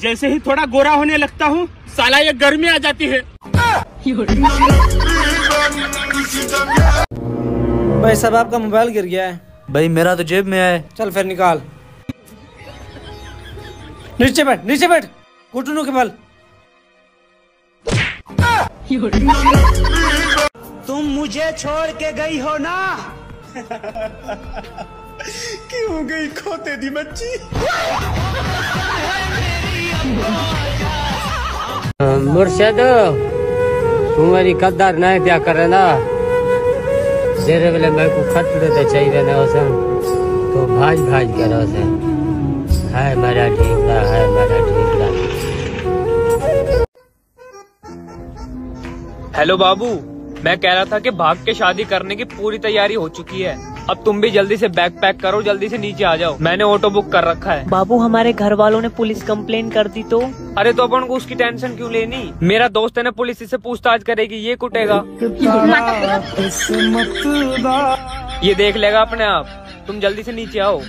जैसे ही थोड़ा गोरा होने लगता हूँ साला ये गर्मी आ जाती है। भाई साहब आपका मोबाइल गिर गया है। भाई मेरा तो जेब में है। चल फिर निकाल। नीचे बैठ नीचे बैठ। घुटनों के बल। तुम मुझे छोड़ के गई हो ना? क्यों गई? खोते दी बच्ची मुर्शद तू मेरी कद्दार नहीं पिया करे ना तेरे वेले मेरे को खटड़े तो चाहिए ना उसे तो भाज भाज कर उसे है मेरा ठीकरा है मेरा ठीकरा हेलो बाबू मैं कह रहा था कि भाग के शादी करने की पूरी तैयारी हो चुकी है। अब तुम भी जल्दी से बैग पैक करो जल्दी से नीचे आ जाओ। मैंने ऑटो बुक कर रखा है। बाबू हमारे घर वालों ने पुलिस कंप्लेन कर दी तो? अरे तो अपन को उसकी टेंशन क्यों लेनी? मेरा दोस्त है ना पुलिस इससे पूछताछ करेगी ये कुटेगा। ये देख लेगा अपने आप। तुम जल्दी से नीचे आओ।